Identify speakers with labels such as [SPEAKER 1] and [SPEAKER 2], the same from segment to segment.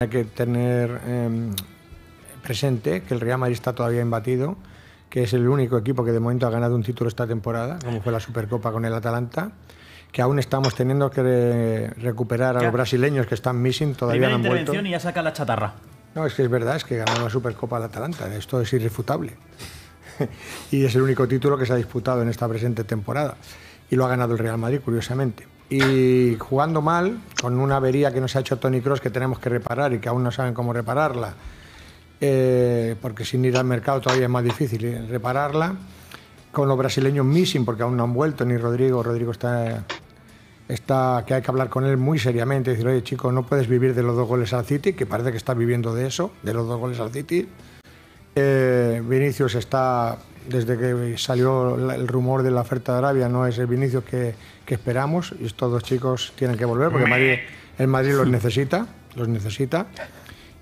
[SPEAKER 1] Hay que tener em, presente que el Real Madrid está todavía imbatido, que es el único equipo que de momento ha ganado un título esta temporada, como fue la Supercopa con el Atalanta, que aún estamos teniendo que recuperar a los brasileños que están missing, todavía no han
[SPEAKER 2] intervención y ya saca la chatarra.
[SPEAKER 1] No, es que es verdad, es que ganó la Supercopa al Atalanta, esto es irrefutable. y es el único título que se ha disputado en esta presente temporada. Y lo ha ganado el Real Madrid, curiosamente y jugando mal, con una avería que nos ha hecho Tony Cross que tenemos que reparar y que aún no saben cómo repararla, eh, porque sin ir al mercado todavía es más difícil repararla, con los brasileños missing porque aún no han vuelto, ni Rodrigo, Rodrigo está, está que hay que hablar con él muy seriamente, decir, oye chico, no puedes vivir de los dos goles al City, que parece que está viviendo de eso, de los dos goles al City. Eh, Vinicius está desde que salió el rumor de la oferta de Arabia, no es el Vinicius que, esperamos y estos dos chicos tienen que volver porque el Madrid los necesita, los necesita.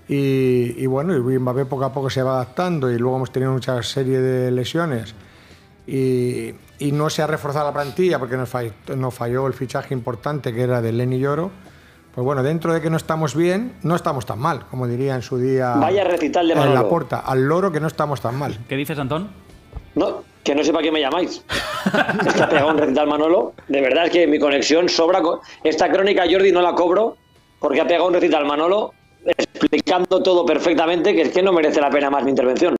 [SPEAKER 1] Y, bueno, y Mbappé poco a poco se va adaptando y luego hemos tenido mucha serie de lesiones y, no se ha reforzado la plantilla porque nos falló, nos falló el fichaje importante que era de Lenny Lloro. Pues bueno, dentro de que no estamos bien, no estamos tan mal, como diría en su día.
[SPEAKER 3] Vaya recital de En
[SPEAKER 1] la puerta, al loro que no estamos tan mal.
[SPEAKER 2] ¿Qué dices, Antón?
[SPEAKER 3] No, que no sepa qué me llamáis. es que ha pegado un recital Manolo. De verdad es que mi conexión sobra. Esta crónica Jordi no la cobro porque ha pegado un recital Manolo explicando todo perfectamente que es que no merece la pena más mi intervención.